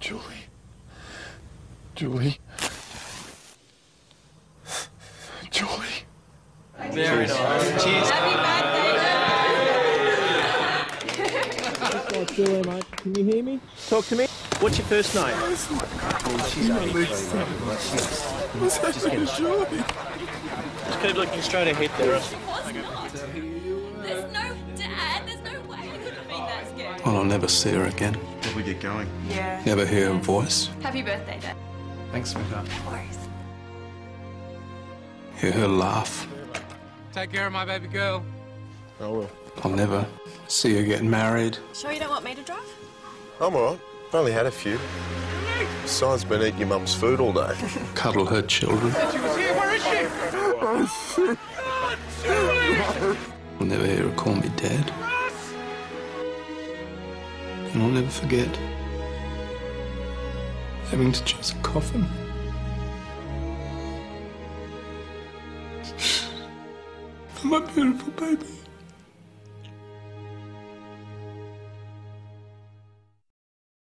Julie. Julie. Julie. Very nice. Cheers. Julie, mate, can you hear me? Talk to me. What's your first name? Oh, Julie. Just keep looking straight ahead there. Well, I'll never see her again. Did we get going? Yeah. Never hear her voice. Happy birthday, Dad. Thanks, sweetheart. Worries. Hear her laugh. Take care of my baby girl. I will. I'll never see her getting married. Sure you don't want me to drive? I'm all right. I've only had a few. Besides, been eating your mum's food all day. Cuddle her children. She was here. Where is she? Oh, I'll never hear her call me dad. And I'll never forget having to choose a coffin. For my beautiful baby.